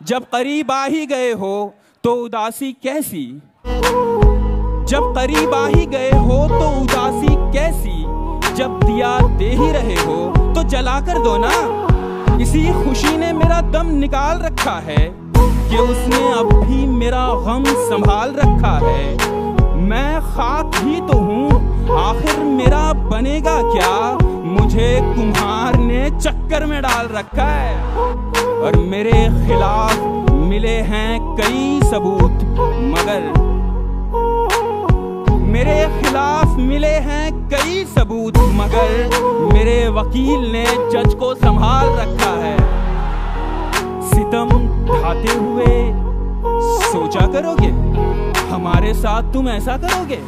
जब करीब आ ही गए हो तो उदासी कैसी? जब करीब आ ही गए हो तो उदासी कैसी? जब दिया दे ही रहे हो तो जला कर दो ना। इसी खुशी ने मेरा दम निकाल रखा है कि उसने अब भी मेरा गम संभाल रखा है। मैं खाक ही तो हूँ, आखिर मेरा बनेगा क्या? मुझे कुम्हार चक्कर में डाल रखा है। और मेरे खिलाफ मिले हैं कई सबूत, मगर मेरे खिलाफ मिले हैं कई सबूत, मगर मेरे वकील ने जज को संभाल रखा है। सितम ढाते हुए सोचा करोगे? हमारे साथ तुम ऐसा करोगे?